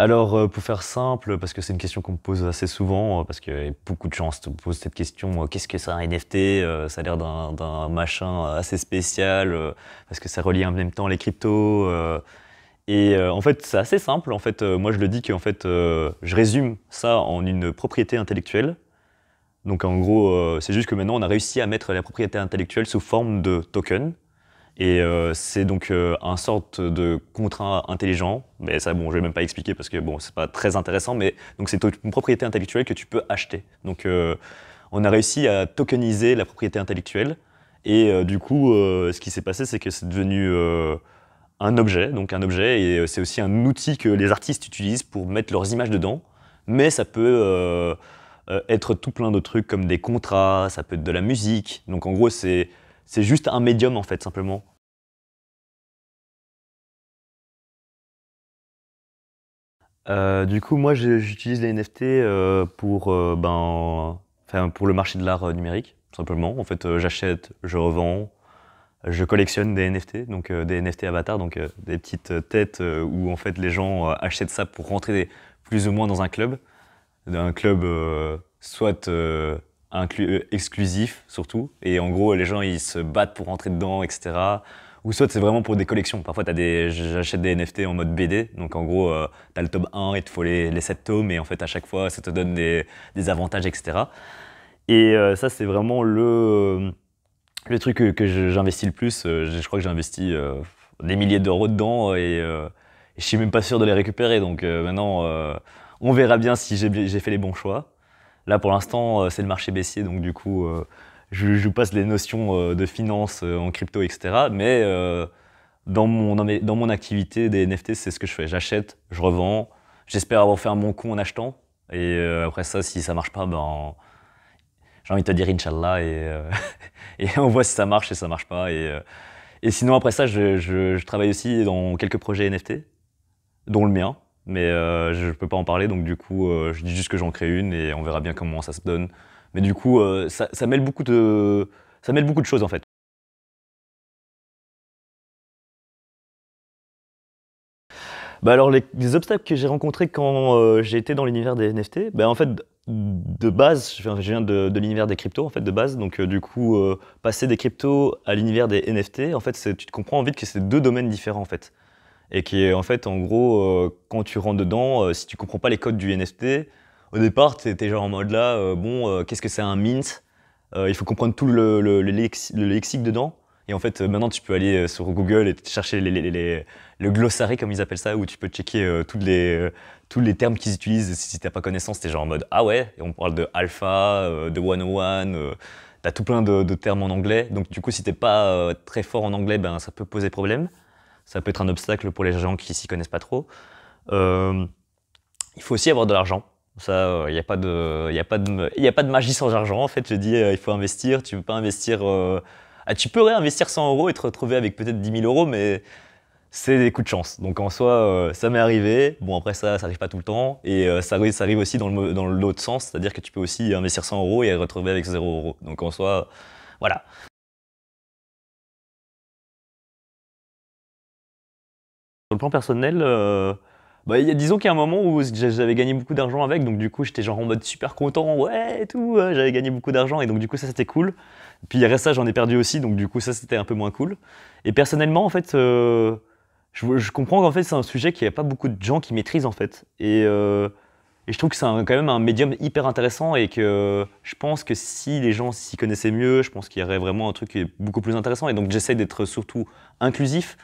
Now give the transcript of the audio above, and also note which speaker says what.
Speaker 1: Alors, euh, pour faire simple, parce que c'est une question qu'on me pose assez souvent, euh, parce que beaucoup de gens se posent cette question, euh, qu'est-ce que c'est un NFT Ça a l'air d'un machin assez spécial, parce que ça relie en même temps les cryptos. et en fait, c'est assez simple. En fait, moi, je le dis euh, je résume ça en une propriété intellectuelle. Donc, en gros, c'est juste que maintenant, on a réussi à mettre la propriété intellectuelle sous forme de token. Et euh, c'est donc euh, un sorte de contrat intelligent. Mais ça, bon, je vais même pas expliquer parce que bon, c'est pas très intéressant. Mais donc, c'est une propriété intellectuelle que tu peux acheter. Donc, euh, on a réussi à tokeniser la propriété intellectuelle. Et du coup, ce qui s'est passé, c'est que c'est devenu un objet, donc un objet, et c'est aussi un outil que les artistes utilisent pour mettre leurs images dedans. Mais ça peut être tout plein de trucs comme des contrats, ça peut être de la musique. Donc en gros, c'est c'est juste un médium en fait, simplement. Euh, du coup, moi, j'utilise les NFT euh, pour, euh, ben, pour le marché de l'art numérique, tout simplement. En fait, j'achète, je revends, je collectionne des NFT, donc des NFT avatars, donc des petites têtes où en fait les gens achètent ça pour rentrer plus ou moins dans un club, un club soit exclusif surtout, et en gros les gens ils se battent pour rentrer dedans, etc. Ou soit c'est vraiment pour des collections. Parfois t'as des, j'achète des NFT en mode BD, donc en gros euh, t'as le tome 1, il te faut les, les 7 tomes, et en fait à chaque fois ça te donne des, des avantages, etc. Et euh, ça c'est vraiment le le truc que, j'investis le plus, euh, je crois que j'ai investi euh, des milliers d'euros dedans et, et je suis même pas sûr de les récupérer. Donc maintenant, on verra bien si j'ai fait les bons choix. Là, pour l'instant, c'est le marché baissier, donc du coup, je, je passe les notions euh, de finance euh, en crypto, etc. Mais euh, dans, mon, dans, mon activité des NFT, c'est ce que je fais. J'achète, je revends. J'espère avoir fait un bon coup en achetant. Et après ça, si ça marche pas, ben, j'ai envie de te dire Inch'Allah et, on voit si ça marche et ça marche pas. Et, sinon, après ça, je, travaille aussi dans quelques projets NFT, dont le mien, mais je peux pas en parler, donc du coup, je dis juste que j'en crée une et on verra bien comment ça se donne. Mais du coup, euh, ça, mêle beaucoup de, ça mêle beaucoup de choses en fait. Bah alors les, les obstacles que j'ai rencontrés quand euh, j'ai été dans l'univers des NFT, bah en fait de base, je viens, de, l'univers des cryptos en fait de base, donc euh, du coup euh, passer des cryptos à l'univers des NFT, en fait tu te comprends vite que c'est deux domaines différents en fait, et qui en fait en gros quand tu rentres dedans, si tu comprends pas les codes du NFT, au départ t'es genre en mode là, euh, bon euh, qu'est-ce que c'est un mint, Euh, il faut comprendre tout le, le- le lex- le lexique dedans, et en fait maintenant tu peux aller sur Google et chercher le glossary comme ils appellent ça, où tu peux checker toutes les, tous les termes qu'ils utilisent. Si, si t'as pas connaissance, t'es genre en mode ah ouais, et on parle de alpha, de 101, euh, t'as tout plein de, termes en anglais. Donc du coup, si t'es pas très fort en anglais, ben ça peut poser problème. Ça peut être un obstacle pour les gens qui s'y connaissent pas trop. Il faut aussi avoir de l'argent. Ça, il n'y a, pas de- y a, pas de- y a pas de magie sans argent. En fait, je dis, euh, il faut investir. Tu peux pas investir. euh, ah, tu peux réinvestir 100 euros et te retrouver avec peut-être 10 000 euros, mais c'est des coups de chance. Donc en soi, euh, ça m'est arrivé. Bon, après ça, ça arrive pas tout le temps. Et euh, ça, arrive, ça arrive aussi dans mo- dans l'autre sens, c'est-à-dire que tu peux aussi investir 100 euros et retrouver avec 0 euros. Donc en soi, voilà. Sur le plan personnel, euh, bah, disons qu'il y a un moment où j'a- j'avais gagné beaucoup d'argent avec, donc du coup j'étais genre en mode super content, ouais et tout, j'avais gagné beaucoup d'argent et donc du coup ça c'était cool. Puis il ça, j'en ai perdu aussi, donc du coup ça c'était un peu moins cool. Et personnellement en fait, euh, je, comprends qu'en fait c'est un sujet qu'il n'y a pas beaucoup de gens qui maîtrisent en fait. Et, euh, et je trouve que c'est quand même un médium hyper intéressant et que je pense que si les gens s'y connaissaient mieux, je pense qu'il y aurait vraiment un truc qui est beaucoup plus intéressant. Et donc j'essaie d'être surtout inclusif.